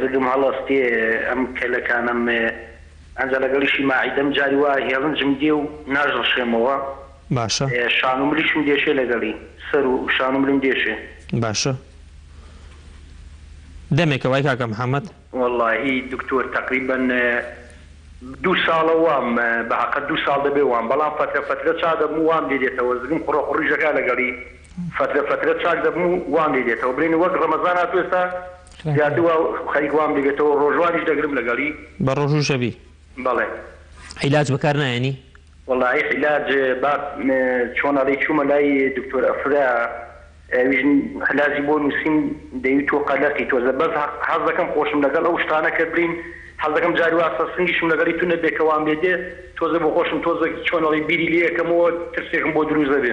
زگم هەڵەستێ ئەم کەلەکانەم ئەنجا لەگەڵیشی ماعیدەم جاری وا هێڵنجم دێ و ناژڕشێمەوە باشە. شان و ملیشم دێشێ لەگەڵی سەر و شان و ملم دێشێ. باشە دەمێکە وای کاکە محمد. وەڵاهی دکتۆر تەقریبەن دوو ساڵە وام بەهەقە دوو ساڵ دەبێ وام بەڵام فەترە فەترە چاک ئەبم و وام لێ دێتەوە زگم خڕۆ خڕیش ئەکا لەگەڵی. فترە فترە چاک دەبم و وام لێ دێتەوە برێنی وەک ڕەمەزان هاتوو ئێستا زیاتر وا خەریک وام لێ بێتەوە ڕۆژوانیش دەگرم لەگەڵی. بە ڕۆژ و شەوی؟ بەڵێ. عیلاج بەکار نایەنی؟ وەڵاهی عیلاج با چۆن ئەڵێی چوومە لای دکتۆر ئەفرا ئەویش عیلاجی بۆ نووسیم دەیوت تۆ قەلەقی تۆزە بەس حەز دەکەم خۆشم لەگەڵ ئەو شتانە کە برین حەز دەکەم جاری وا سەر سنگیشم لەگەڵی توند نەبێ کە وام لێ دێ تۆزێ بۆ خۆشم تۆزێ چۆن ئەڵێی بیری لێ ئەکەمەوە ترسێکم بۆ دروست دەبێ.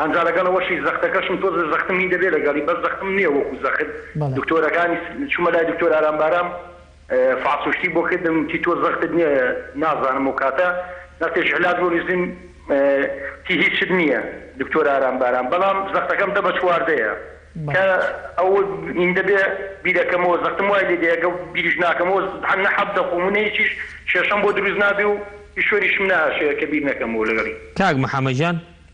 ئەنجا لەگەڵ ئەوەشی زەختەکەشم تۆزێ زەختم هی دەبێ لەگەڵی بەس زەختم نیە وەکو زەخت دکتۆرەکانی چومە لای دکتۆر ئارام بارام فحس و شتی بۆ کردم وتی تۆ زەختت نیە نازانم ئەو کاتە زەختێکی علاج بۆ نوسیم وتی هیچت نیە دکتۆر ئارام بارام بەڵام زەختەکەم دە بە چواردەیە کە ئەو ئیندەبێ بیرەکەمەوە زەختم وای لێ دێ گە بیریش ناکەمەوە هەن نە حەب دەخۆم و نە هیچیش کێشەم بۆ دروست نابێ و هیچ شوێنیشم ناشێ کە بیر نەکەمەوە لەگەڵی. کاک محمد جان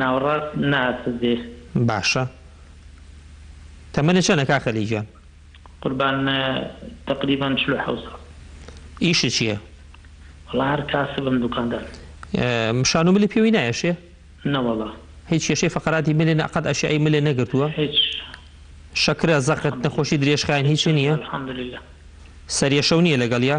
ناوەڕاست ناسزێ. باشە تەمەنت چەنە کاک خەلیل گیان. قوربان تەقریبەن چل و حەوت ساڵ. ئیشت چیە؟ وەڵا هەر کاسبم دوکاندار. مشان و ملی پێوەی نایەشێ؟ نەوەڵا. هیچ کێشەی فەقەراتی ملێ نە قەت ئەشیعەی ملێ نەگرتووە؟ هیچ. شەکرە، زەقت، نەخۆشی درێژخایەن هیچی نیە؟ الحمدللە. سەرێشەو نیە لەگەڵیا؟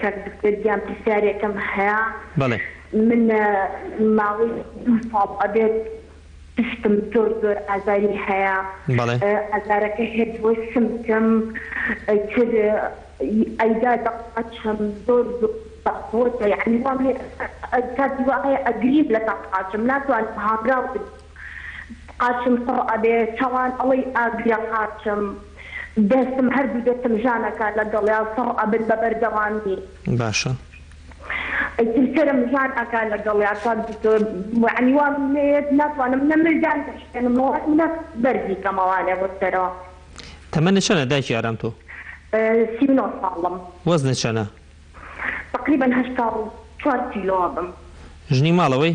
کاک دکتۆر گیان پرسیارێکم هەیە بەڵێ. من ماوەی دوو ساڵ ئەبێت پشتم زۆر زۆر ئازاری هەیە بەڵێ. ئازارەکە هێت بۆ سمتم ئیتر ئەیدا دەق قاچم زۆر زۆر سەختبووە یانی وام لێ ئەستا کاتی وا هەیە ئەگریم لە تاق قاچم ناتوانم هانراو بگرم. قاچم قڕ ئەبێ چاوان ئەڵێی ئاگرە قاچم دەستم هەردوو دەستم ژانەکە لەگەڵیا سڕ ئەبن بە بەردەوامی باشە. ئیتر سەرم ژان ئەکا لەگەڵیا کاک دکتۆر یەعنی وام لێیەت ناتوانم نە مل دان دەشکێنمەوە نە بەرزی کەمەوە لە بۆ سەرەوە. تەمەنت چەنە دایکی ئارام تۆ؟ سی و نۆ ساڵم. وەزنت چەنە؟ تەقریبەن هەشتا و چوار کیلۆ ئەبم. ژنی ماڵەوەی؟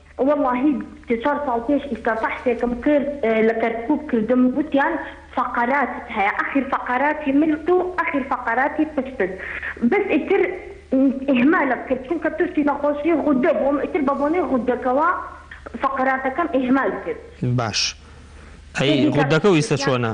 وەڵاهی سێ چوار ساڵ پێش ئیستا فەحسێکم کرد لە کەرکوک کردم وتیان فەقەراتت هەیە ئەخیر فەقەراتی ملت و ئەخیر فەقەراتی پشتت بەس ئیتر ئیهمالم کرد چونکە توشی نەخۆشی غودە بوم ئیتر بە بۆنەی غودەکەوە فەقەراتەکەم ئیهمال کرد. باش ئەی غودەکە و ئیستا چۆنە؟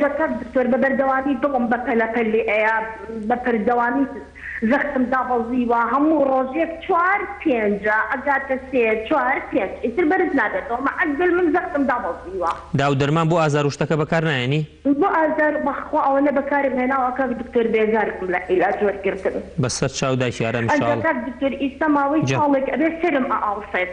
جەکەت دکتۆر بە بەردەوامی دڵم بە پەلە پەلی ئەیا بە پردەوامی زەختم دابەزیوە هەموو ڕۆژێک چوار پێنجە ئەگاتە سێ چوار پێنج ئیتر بەرز نابێتەوە مەعەدەل من زەختم دابەزیوە. داو دەرمان بۆ ئازار و شتەکە بەکار نایەنی؟ بۆ ئازار بەخوا ئەوەنە بەکارم هێناوە کاک دکتۆر بێزار بووم لە عیلاج وەرگرتن. بەسەر چاو دایکی ئارام شاڵ جەکەت دکتۆر ئیستا ماوەی جە. ساڵێک ئەبێ سەرم ئەئاوسێت.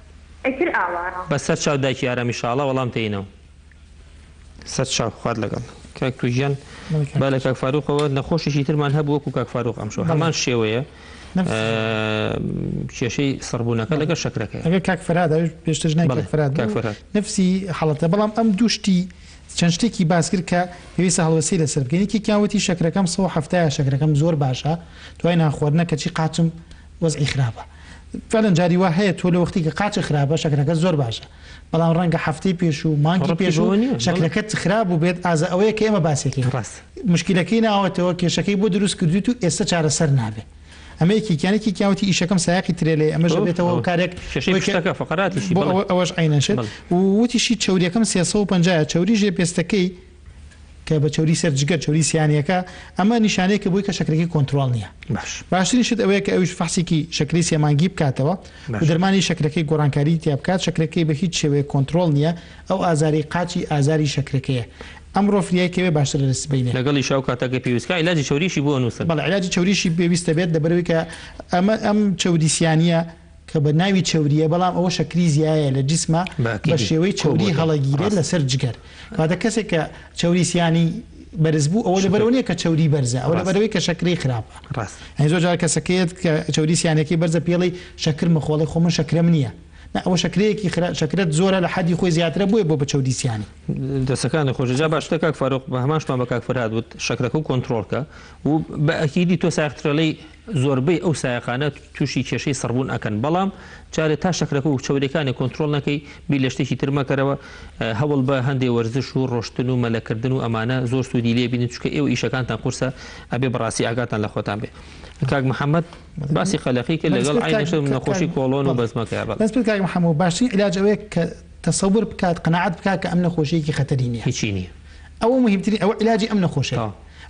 ئیتر ئاوارە. بە سەر چاو دایکی ئارام ئیشاڵا وەڵام تێینە و سەر چاو خوات لەگەڵ کاک توش گیان با لە کاک فاروقەوە نەخۆشێکی ترمان هەبوو وەکو کاک فاروق ئەمشەو هەمان شێوەیە کێشەی سڕبوونەکە لەگەڵ شەکرەکە ئەگەر کاک فەرهاد ئەویش پێشترش نای کاک فەرهاد کاک فەرهاد نەفسی حەڵەتە بەڵام ئەم دوو شتی چەند شتێکی باس کرد کە پێویستە هەڵوەستەی لەسەر بکەین یەکێکیان وتی شەکرەکەم سەد و حەفتا یە شەکرەکەم زۆر باشە دوای نانخواردنە کەچی قاچم وەزعی خراپە فعلا جاری وا هەیە تۆ لە وەختی کە قاچت خراپە شەکرەکەت زۆر باشە بەڵام ڕەنگە هەفتەی پێشوو مانگی فەڕقی پێشوو بەوە نییە، بەڵێ. شەکرەکەت خراپ بووبێت ئازا ئەوەیە کە ئێمە باسیەکەین ڕاستە. مشکیلەکەی ناوەتەوە کێشەکەی بۆ دروست کردویت و ئێستا چارەسەر نابێ ئەمە یەکێکیان یەکێکیان وتی ئیشەکەم سایەقی ترێلەیە ئەمەش ئەوە دەبێتەوە ئەوە کارێک کێشەی بۆی کە پشتەکە فەقەراتیشی بۆ بەڵێ ئەوە ئەوەش عەینەشێت بەڵێ. و وتیشی چەوریەکەم سێ سەد و پەنجا یە چەوری ژێ پێستەکەی کە بە چەوری سەر جگەر چەوری سیانیەکە ئەمە نیشانەیەکە بۆی کە شەکرەکەی کۆنترۆڵ نییە باش باشترین شت ئەوەیە کە ئەویش فەحسێکی شەکری سێ مانگی بکاتەوە و باش دەرمانی شەکرەکەی گۆڕانکاری تیا بکات شەکرەکەی بە هیچ شێوەیەک کۆنترۆڵ نییە ئەو ئازارەی قاچی ئازاری شەکرەکەیە ئەمڕۆ فریای کەوێ باشترە لە سبەینێ. لەگەڵیشە ئەو کاتە کە پێویست کات عیلاجی چەوریشی بۆ ئەنووسن. بەڵێ عیلاجی چەوریشی پێویستە بێت لەبەرئەوەی کە ئەمە ئەم چەوری سیانییە کە بە ناوی چەورییە بەڵام ئەوە شەکری زیایە لە جسما بە شێوەی چەوری هەڵەگیرێت لەسەر جگەر واتە کەسێک کە چەوری سیانی بەرز بوو ئەوە لەبەرەوە نیە کە چەوری بەرزە ئەو لەبەرەوەی کە شەکری خراپە ڕاست هەی زۆر جار کەسەکەیت کە چەوری سیانەکەی بەرزە پێڵی شەکر مەخۆڵی خۆ من شەکرەم نییە نا ئەوە شەکرەیەکی خرا شەکرەت زۆرە لە حەدی خۆی زیاترە بۆیە بۆ بە چەوری سیانی دەسەکانی خۆش جا باشتە کاک فاروق بە هەمانشتان بە کاک فرهاد وت شەکرەکە و کۆنتترۆلکە و بە ئەکیدی تۆ ساخترەلەی زۆربەی ئەو سایەقانە توشی کێشەی سڕبون ئەکەن بەڵام جارێ تا شەکرەکە و چەورێکانێ کۆنترۆڵ نەکەی بیر لە شتێکی تر مەکەرەوە هەوڵ بە هەندێ وەرزش و ڕۆشتن و مەلە کردن و ئەمانە زۆر سودی لێ بینن چونکە ئێوە ئیشەکانتان قورسە ئەبێ بەڕاستی ئاگاتان لە خۆتان بێ کاک محمد باسی قەلەقی کرد لەگەڵ عینەش نەخۆشی کۆڵۆن و بەزمەکە بەڵێ بەس کاک محمد باشترین علاج ئەوەیە کە تەسەور بکات قەناعەت بکات کە ئەم نەخۆشیەکی خەتەری نیە هیچی نیە ئەوە مهمترین ئەوە علاجی ئەم نەخۆشە.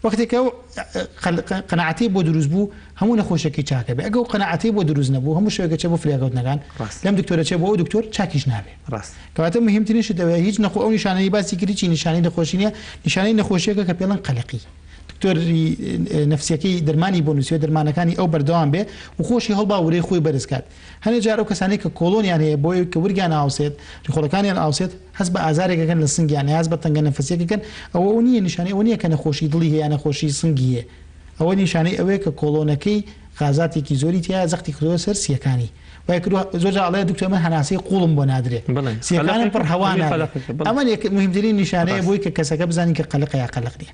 وەختێک ئەو قەناعەتەی بۆ دروست بوو هەموو نەخۆشێکی چاکە بێ ئەگەو قەناعەتەی بۆ دروست نەبوو هەموو شوێکە چێ بۆ فرێکەوتنەکان لەم دکتۆرە چێ بۆ ئەو دکتۆر چاکیش نابێ کەواتە مهمترین شت ئەوەیە هیچ نەخۆ ئەو نیشانەی باسی کردی چی نیشانەی نەخۆشی نیە نیشانەی نەخۆشیەکە کە پێڵن قەلەقی دکتۆری نفسیەکەی دەرمانی بۆ نووسێ دەرمانەکانی ئەو بەردەوام بێ و خۆشی هەڵبا ورەی خۆی بەرز کات هەنێ جار ئەو کەسانەی کە کۆڵۆنیان هەیە بۆ ئەوەی کە ورگیان ئاوسێت، ریخۆڵەکانیان ئاوسێت، هەست بە ئازارێک ئەکەن لە سنگیان یا هەست بە تەنگە نەفەسیەک ئەکەن، ئەوە ئەو نییە نیشانەی ئەوە نییە کە نەخۆشی دڵی هەیە یا نەخۆشی سنگی هەیە، ئەوە نیشانەی ئەوەیە کە کۆڵۆنەکەی غازاتێکی زۆری تیایە زەختی کردۆتە سەر سییەکانی وای کردووە زۆر جار ئەڵێ دکتۆر من هەناسەی قوڵم بۆ نادرێ سییەکانم پڕ هەوا نابێ، ئەمە مهمترین نیشانەیە بۆی کە کەسەکە بزانین کە قەلەقە یا قەلەق نییە.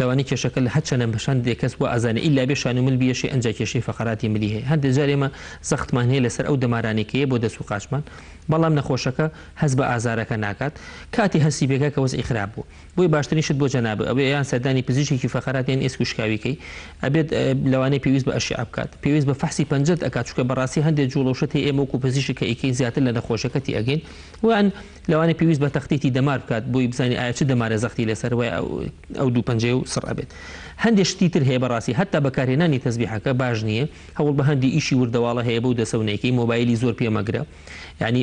لەوانەیە کێشەکە لە هەرچەنە بەشان دێ کەس وا ئەزانێ ئیلا بێ شان و مل بیەشێ ئەنجا کێشەی فەقەراتی ملی هەیە هەندێ جار ئێمە زەختمان هەیە لەسەر ئەو دەمارانەی کە یە بۆ دەست و قاچمان بەڵام نەخۆشەکە هەست بە ئازارەکە ناکات کاتێ هەستی پێکا کە وەزعی خراپ بووە بۆیە باشترین شت بۆ جەنابت ئەوەیە یان سەردانی پزیشکێکی فەقەرات یان ئێسک و شکاوی کەی ئەبێت لەوانەیە پێویست بە ئەشیعە بکات پێویست بە فەحسی پەنجەت ئەکات چونکە بەڕاستی هەندێ جوڵە و شت هەیە ئێمە وەکوو پزیشک کە ئیکەین زیاتر لە نەخۆشەکەتی ئەگەین وان لەوانەیە پێویست بە تەختێکی دەمار بکات بۆی بزانێت ئایا چ دەمارە زەختی لەسەر وایە ئەو دوو پەنجەیە و سڕ ئەبێت هەندێک شتی تر هەیە بەڕاستی هەتا بەکارهێنانی تەزبیحەکە باش نییە هەوڵ بە هەندی ئیشی وردەواڵە هەیە بەو دەسە و نەیکەی مۆبایلی زۆر پێ مەگرە یعنی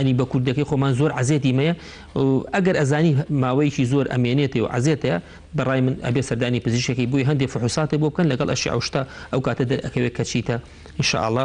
ینی بە کوردەکەی خۆمان زۆر عەزێتی مەیە ئەگەر ئەزانی ماوەیەکی زۆر ئەمێنێتێ و عەزێتەیە بەڕای من ئەبێ سەردانی پزیشکەکەی بۆی هەندێک فحوساتێ بۆ بکەن لەگەڵ ئەشی عوشتە ئەو کاتە دەرئەکەوێت کە چیتە ان شاء اللە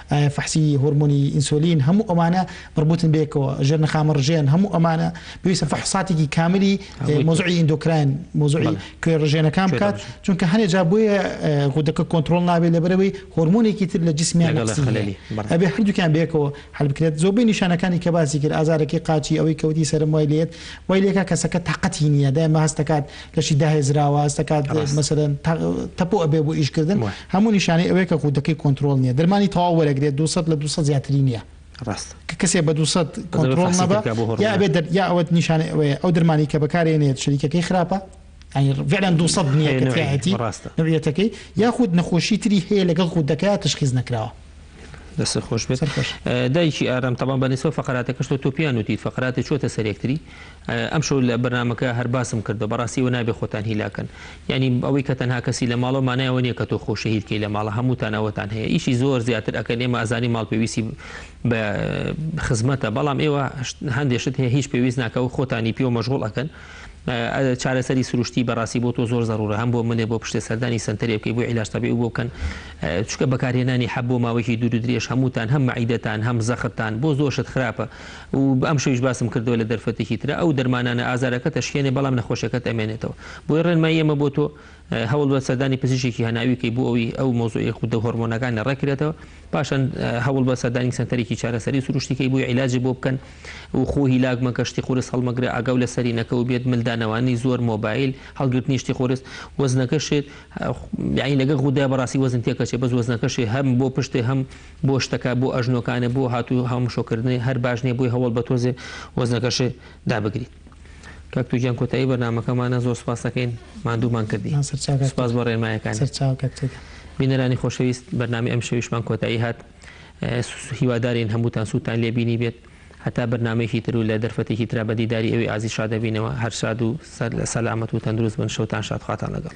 ئایا فەحسی هۆرمۆنی ئینسۆلین، هەموو ئەوانە مربوتن بەیەکەوە، ژێرنخامە ڕژێن، هەموو ئەمانە پێویستە فەحساتێکی کاملی مەوزوعی ئیندۆکراین، مەوزوعی کوێ ڕژێنەکان بکات، چونکە هەنێ جار بۆیە غودەکە کۆنتڕۆڵ نابێت لەبەرئەوەی هۆرمۆنێکی تر لە جسمیان نەقسی هەیە، ئەبێ هەردووکیان بەیەکەوە حەل بکرێت، زۆربەی نیشانەکانی کە باسی کرد، ئازارێکی قاچی، ئەوەی کەوتی سەرم وای لێیەت، وای لێکا کەسەکە تاقەتی نییە، دایمە هەست دەکات لەشی داهێزراوە هەست دەکات ڕاست. مەسەلەن تە تەپۆ ئەبێ بۆ ئیش کردن وە. هەموو نیشانەی ئەوەیە کە غودەکەی کۆنتڕۆڵ نییە دەرمانی تەواو وەرەگرێت دوو سەد لە دوو سەد زیاتری نییە ڕاستە. کە کەسێ بە دوو سەد بەس دەبێ کۆنتڕۆڵ فەحسی تر نەبا بکا بۆ یا هۆڕمۆنە. ئەبێ دەر یا ئەوەت نیشانەی ئەوەیە ئەو دەرمانی کە بەکار هێنێت شەریکەکەی خراپە یانی ڕ فعلەن دوو سەد نییە هەیە کە نوعی تیایەتی ڕاستە. نوعیەتەکەی یاخود نەخۆشی تری هەیە لەگەڵ غودەکەیا تەشخیس نەکراوە. دەست خۆش بێت دایکی ئارام تەبان بەنیسۆ فقراتەکەشتۆ تۆپیان وتی فقراتی چۆتە سەرێکتری ئەم شەو لە بەرنمەکە هەر باسم کردو بەڕاستی و نابێ خۆتان هیلاکەن ینی ئەوەی کە تەنها کەسی لە ماڵەوە مانایەوە نیە کە تۆ خۆ شەهیدکەی لە ماڵە هەمووتان ئەوەتان هەیە ئیشی زۆر زیاتر ئەکەن ئێمە ئازانی ماڵ پێویستی بە خزمەتە بەڵام ئێوە هەندێشت هەیە هیچ پێویست ناکە و خۆتانی پێوە مەژغوڵ ئەەکەن چارەسەری سروشتی بەڕاستی بۆ تۆ زۆر زەڕورە هەم بۆ منێ بۆ پشتێ سەردانی سەنتەرێ بکەی بۆ عیلاج تەبیعی بۆ بکەن چکە بەکارهێنانی حەب بۆ ماوەیەکی دوور درێژ هەمووتان هەم مەعیدەتان هەم زەختتان بۆ زۆر شت خراپە و ئەم شەویش باسم کردەوە لە دەرفەتێکی ترە ئەو دەرمانانە ئازارەکەت ئەشکێنێ بەڵام نەخۆشیەکەت ئەمێنێتەوە بۆیە ڕێنمایی ئێمە بۆ تۆ هەوڵبدە سەردانی پزیشێکی هەناوی کەی بۆ ئەوی ئەو مۆزوعی غودە هۆرمۆنەکان لە ڕێکرێتەوە پاشان هەوڵبە سەردانی سەنتەرێکی چارەسەری سروشتیکەی بۆی عیلاجی بۆ بکەن و خو هیلاک مەکە شتی قورس هەڵمەگرە ئاگاو لەسەری نەکە و بێت مل دانەوانی زۆر مۆبایل هەڵگرتنی شتی قورس وەزنەکە شێت یانی لەگە غودا بەڕاستی وەزن تێکەچێ بەس وەزنەکە شێ هەم بۆ پشتێ هەم بۆ شتەکە بۆ ئەژنۆکانێ بۆ هاتوو هەمشۆ کردنێ هەر باش نیە بۆی هەوڵ بە تۆزێ وەزنەکە شێ دابگریت کاک تو گیان کۆتایی بەرنامەکەمانە زۆر سوپاستەکەین ماندوومان کردی سوپاس بۆ ڕێنمایەکانت سەرچاوەکەت چێتە. بینەرانی خۆشەویست بەرنامەی ئەمشەویشمان کۆتایی هات. هیوادارین هەمووتان سوودتان لێ بینی بێت هەتا بەرنمەیەکی تر و لە دەرفەتێکی ترا بە دیداری ئەوی ئازیز شادەبینەوە هەر شاد و سەلامەت و تەندروست بن شەوتان شاد خواتان لەگەڵ.